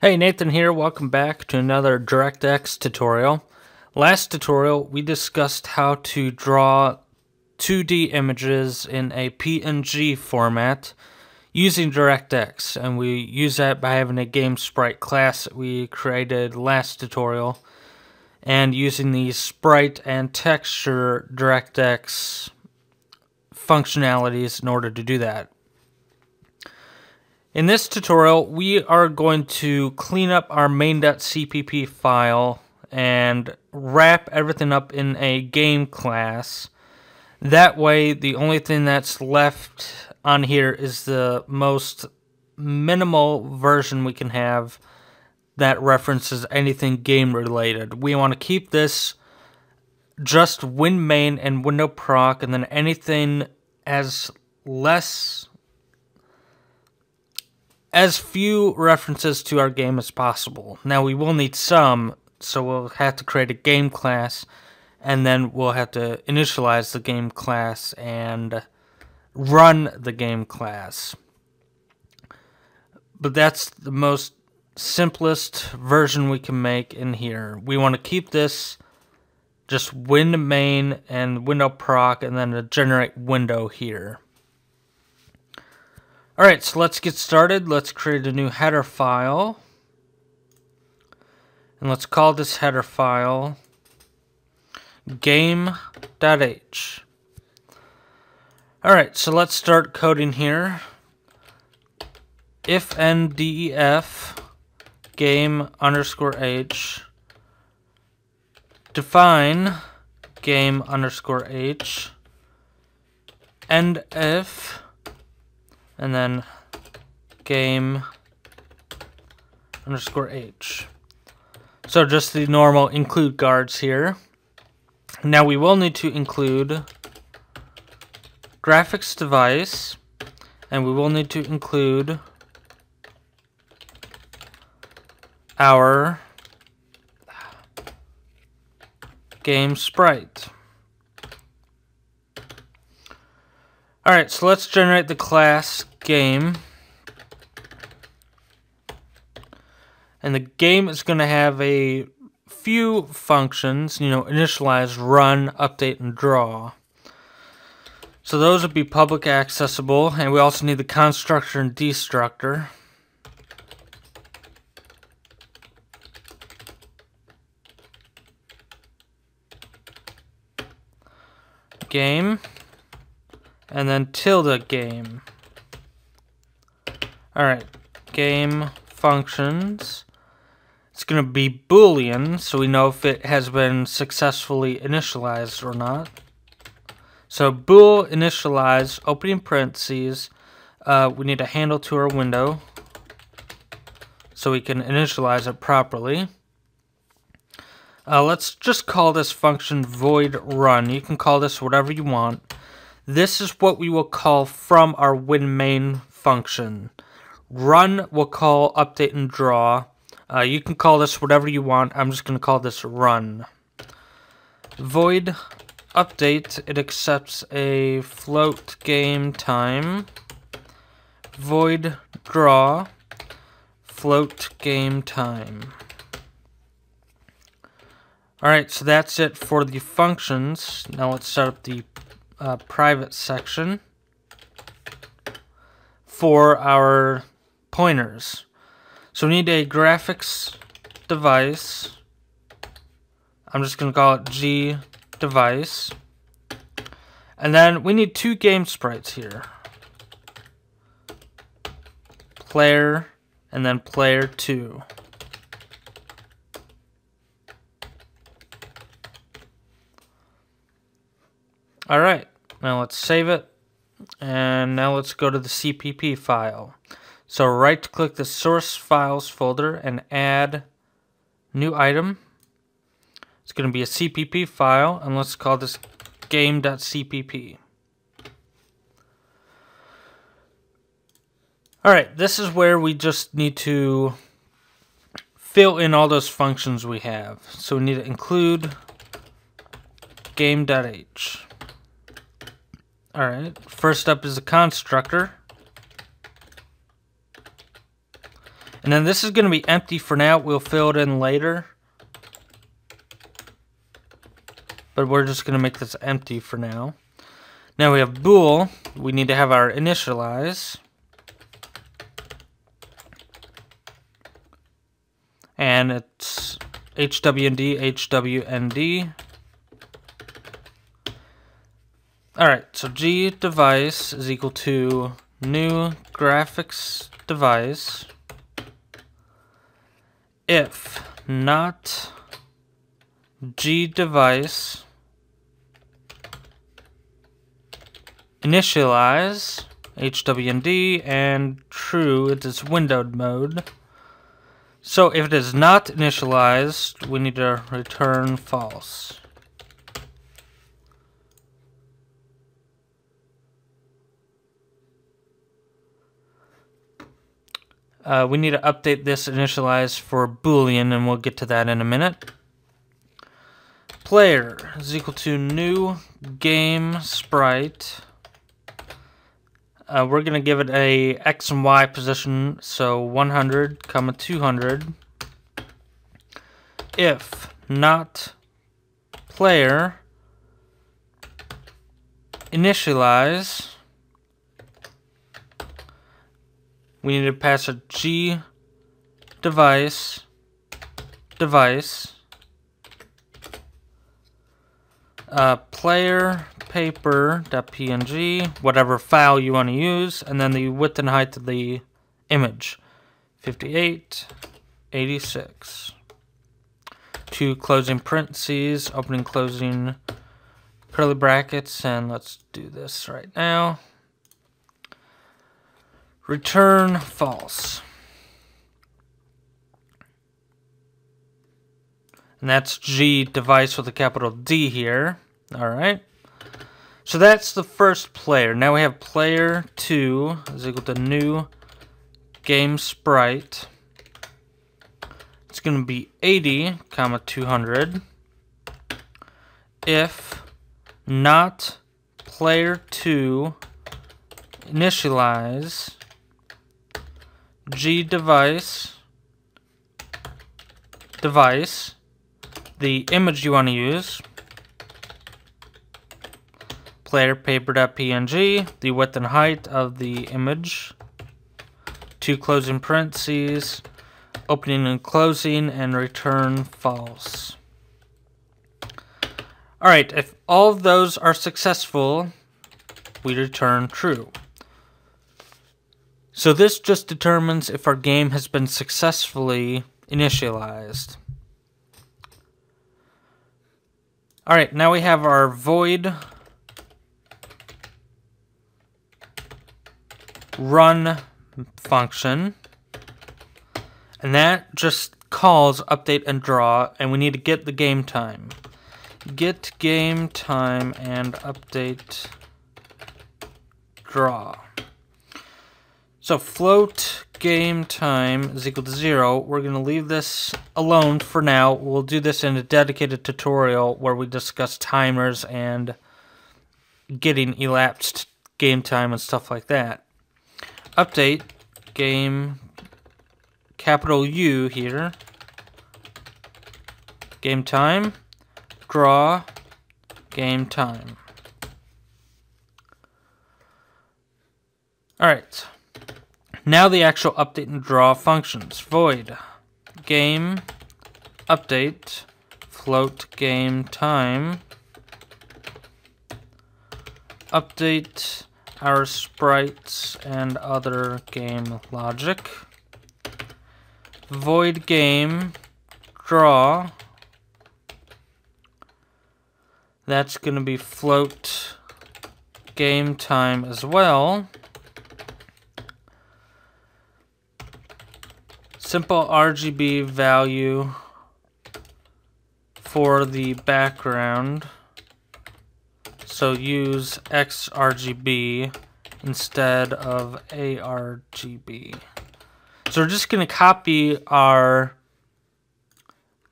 Hey, Nathan here. Welcome back to another DirectX tutorial. Last tutorial, we discussed how to draw 2D images in a PNG format using DirectX, and we use that by having a game sprite class that we created last tutorial, and using the sprite and texture DirectX functionalities in order to do that. In this tutorial, we are going to clean up our main.cpp file and wrap everything up in a game class. That way, the only thing that's left on here is the most minimal version we can have that references anything game related. We want to keep this just WinMain and window proc, and then anything as less as few references to our game as possible. Now we will need some, so we'll have to create a game class, and then we'll have to initialize the game class and run the game class. But that's the most simplest version we can make in here. We want to keep this just win main and window proc and then a generate window here. Alright, so let's get started. Let's create a new header file. And let's call this header file game.h. Alright, so let's start coding here. If ndef game underscore h define game underscore h and if and then game underscore h. So just the normal include guards here. Now we will need to include graphics device and we will need to include our game sprite. Alright, so let's generate the class game. And the game is going to have a few functions, you know, initialize, run, update, and draw. So those would be public accessible, and we also need the constructor and destructor. Game and then tilde game. Alright, game functions. It's going to be boolean, so we know if it has been successfully initialized or not. So bool initialize, opening parentheses, uh, we need a handle to our window so we can initialize it properly. Uh, let's just call this function void run. You can call this whatever you want. This is what we will call from our WinMain function. Run will call update and draw. Uh, you can call this whatever you want. I'm just going to call this run. Void update, it accepts a float game time. Void draw, float game time. Alright, so that's it for the functions. Now let's set up the uh, private section for our pointers. So we need a graphics device. I'm just going to call it G device. And then we need two game sprites here. Player and then player 2. All right, now let's save it. And now let's go to the CPP file. So right click the source files folder and add new item. It's going to be a CPP file and let's call this game.cpp. Alright, this is where we just need to fill in all those functions we have. So we need to include game.h. Alright, first up is the constructor. And then this is going to be empty for now. We'll fill it in later. But we're just going to make this empty for now. Now we have bool. We need to have our initialize. And it's HWND, HWND. Alright, so G device is equal to new graphics device if not G device initialize HWND and true it is windowed mode. So if it is not initialized, we need to return false. Uh, we need to update this initialize for boolean and we'll get to that in a minute. Player is equal to new game sprite. Uh, we're going to give it a x and y position, so 100, comma 200. If not player initialize we need to pass a G device device uh, player paper.png whatever file you want to use and then the width and height of the image. 58 86 two closing parentheses opening closing curly brackets and let's do this right now Return false. And that's G device with a capital D here. Alright. So that's the first player. Now we have player 2 is equal to new game sprite. It's going to be 80, comma 200. If not player 2 initialize G device device the image you want to use. Player paper.png the width and height of the image. Two closing parentheses opening and closing and return false. Alright if all of those are successful we return true so this just determines if our game has been successfully initialized. Alright, now we have our void run function. And that just calls update and draw, and we need to get the game time. Get game time and update draw. So float game time is equal to zero. We're going to leave this alone for now. We'll do this in a dedicated tutorial where we discuss timers and getting elapsed game time and stuff like that. Update game capital U here. Game time. Draw game time. Alright. Now the actual update and draw functions. Void. Game. Update. Float game time. Update our sprites and other game logic. Void game. Draw. That's going to be float game time as well simple RGB value for the background. So use XRGB instead of ARGB. So we're just going to copy our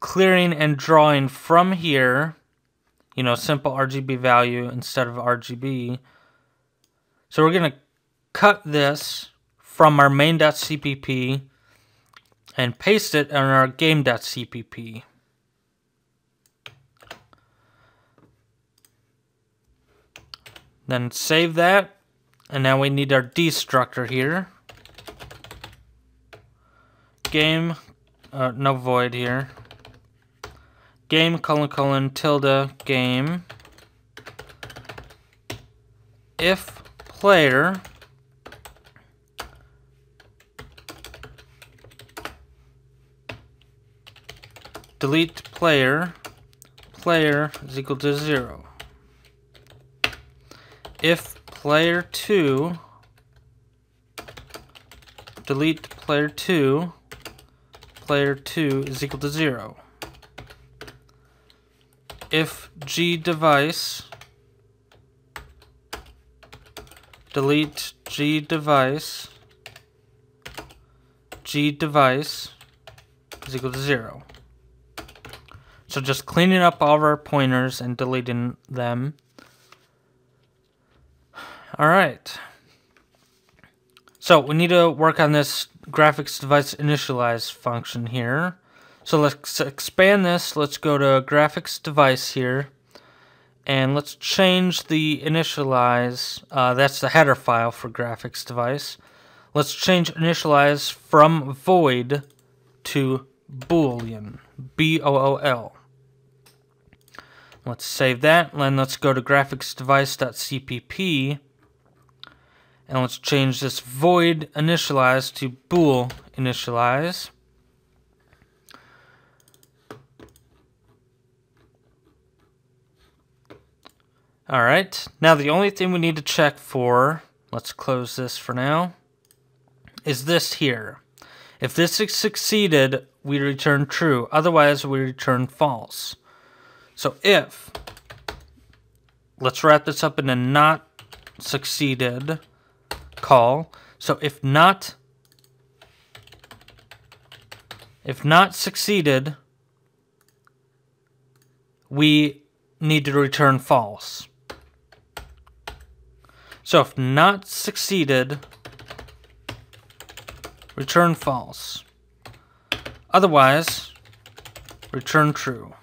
clearing and drawing from here, you know, simple RGB value instead of RGB. So we're going to cut this from our main.cpp and paste it in our game.cpp. Then save that. And now we need our destructor here. Game, uh, no void here. Game colon colon tilde game. If player delete player, player is equal to zero. If player two, delete player two, player two is equal to zero. If G device, delete G device, G device is equal to zero. So just cleaning up all of our pointers and deleting them. All right. So we need to work on this graphics device initialize function here. So let's expand this. Let's go to graphics device here. And let's change the initialize. Uh, that's the header file for graphics device. Let's change initialize from void to boolean. B-O-O-L. Let's save that, and let's go to graphicsdevice.cpp, and let's change this void initialize to bool initialize. Alright, now the only thing we need to check for, let's close this for now, is this here. If this is succeeded, we return true, otherwise we return false. So if, let's wrap this up in a not succeeded call. So if not, if not succeeded, we need to return false. So if not succeeded, return false. Otherwise, return true.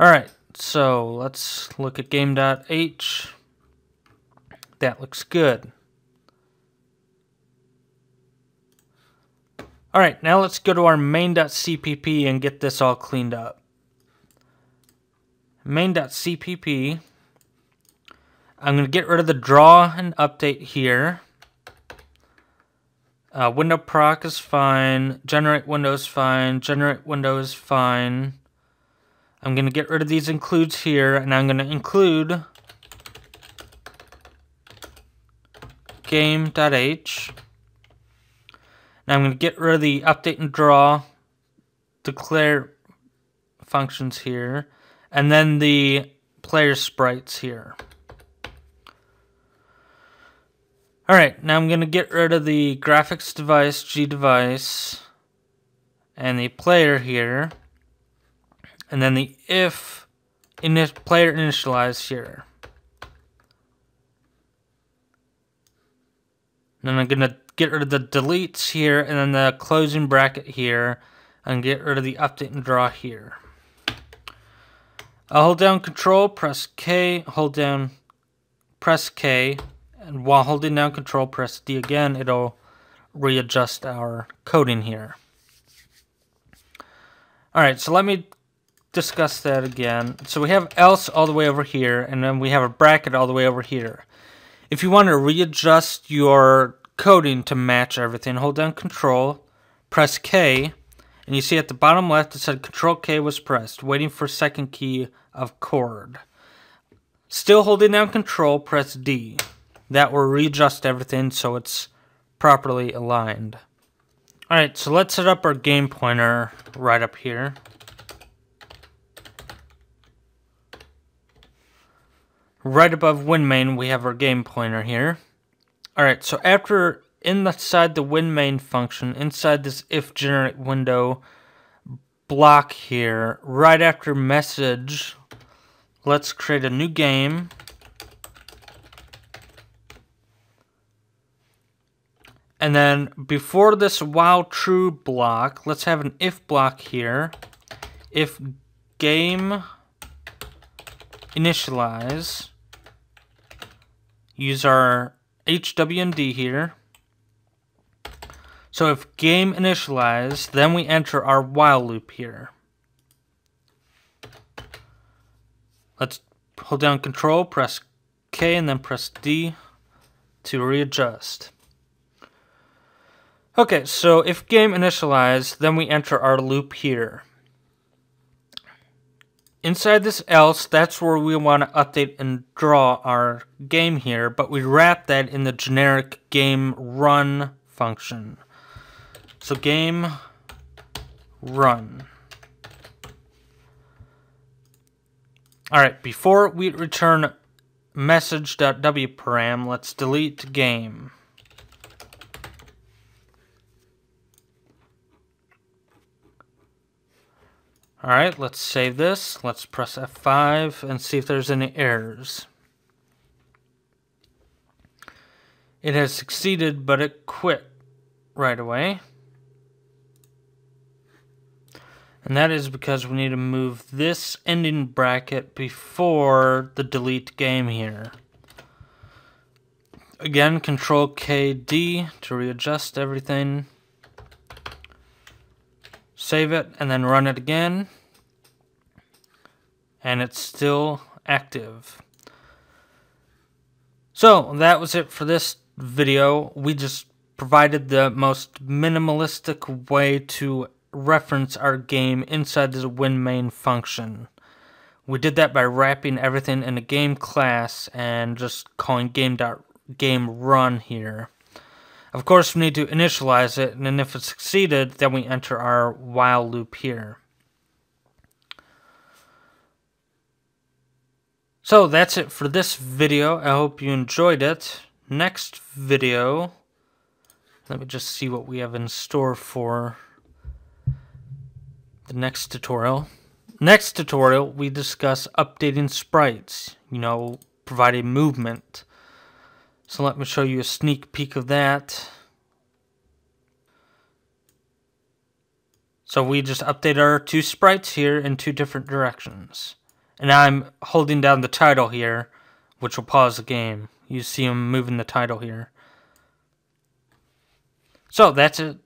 Alright, so let's look at game.h. That looks good. Alright, now let's go to our main.cpp and get this all cleaned up. Main.cpp. I'm going to get rid of the draw and update here. Uh, window proc is fine. Generate window is fine. Generate window is fine. I'm going to get rid of these includes here, and I'm going to include game.h. Now I'm going to get rid of the update and draw declare functions here, and then the player sprites here. Alright, now I'm going to get rid of the graphics device, G device, and the player here and then the if init player initialize here. And then I'm going to get rid of the deletes here and then the closing bracket here and get rid of the update and draw here. I'll hold down control, press K, hold down, press K, and while holding down control, press D again, it'll readjust our coding here. Alright, so let me discuss that again. So we have else all the way over here, and then we have a bracket all the way over here. If you want to readjust your coding to match everything, hold down Control, press K, and you see at the bottom left it said Control K was pressed, waiting for second key of chord. Still holding down Control, press D. That will readjust everything so it's properly aligned. Alright, so let's set up our game pointer right up here. Right above WinMain, we have our game pointer here. Alright, so after inside the WinMain function, inside this if generate window block here, right after message, let's create a new game. And then before this while true block, let's have an if block here. If game initialize, use our HWND here. So if game initialize, then we enter our while loop here. Let's hold down control, press K and then press D to readjust. Okay, so if game initialize, then we enter our loop here. Inside this else, that's where we want to update and draw our game here, but we wrap that in the generic game run function. So game run. Alright, before we return message.wparam, let's delete game. Alright, let's save this. Let's press F5 and see if there's any errors. It has succeeded, but it quit right away. And that is because we need to move this ending bracket before the delete game here. Again, Control KD to readjust everything save it, and then run it again. And it's still active. So, that was it for this video. We just provided the most minimalistic way to reference our game inside the WinMain function. We did that by wrapping everything in a game class and just calling game game run here. Of course, we need to initialize it, and then if it succeeded, then we enter our while loop here. So that's it for this video. I hope you enjoyed it. Next video, let me just see what we have in store for the next tutorial. Next tutorial, we discuss updating sprites, you know, providing movement. So let me show you a sneak peek of that. So we just update our two sprites here in two different directions. And I'm holding down the title here, which will pause the game. You see him moving the title here. So that's it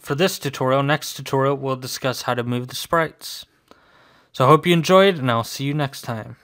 for this tutorial. Next tutorial, we'll discuss how to move the sprites. So I hope you enjoyed, and I'll see you next time.